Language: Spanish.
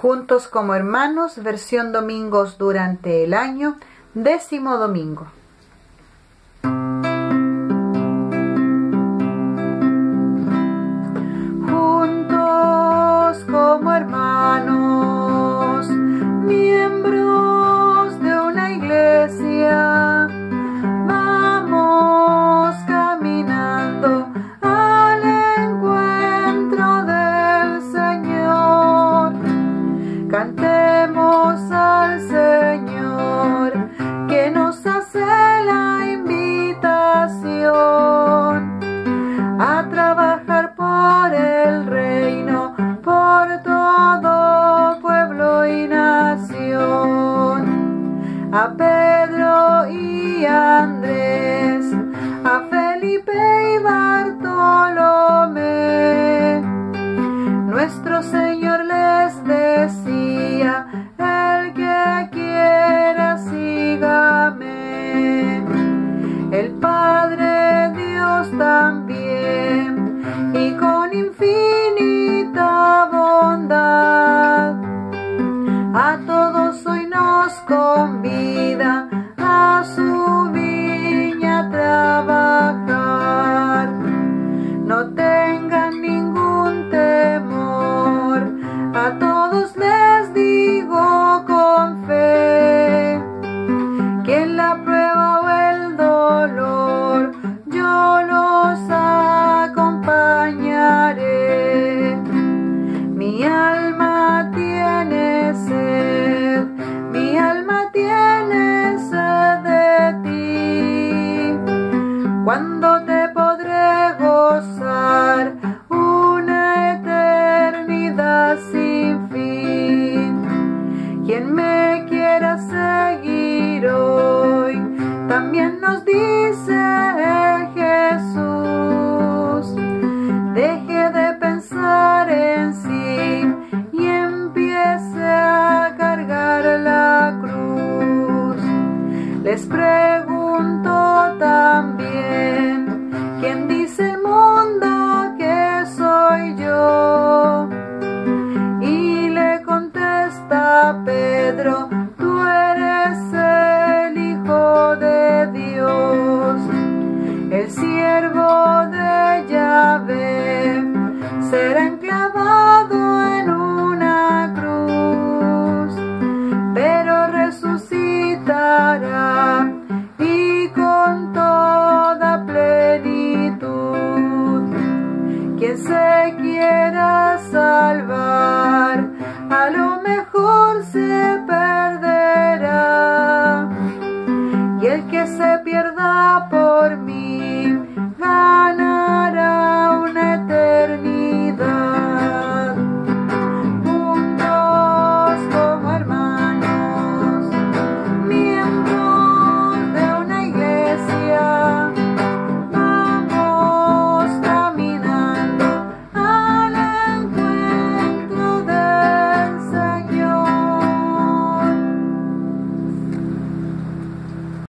Juntos como hermanos, versión domingos durante el año, décimo domingo. A Pedro y Andrés, a Felipe y Bartolomé, nuestro Señor les decía, el que quiera sígame. El Padre Dios también, Quien me quiera seguir hoy, también nos dice Jesús. Deje de pensar en sí y empiece a cargar la cruz. Les fuera enclavado en una cruz, pero resucitará y con toda plenitud quien se quiere.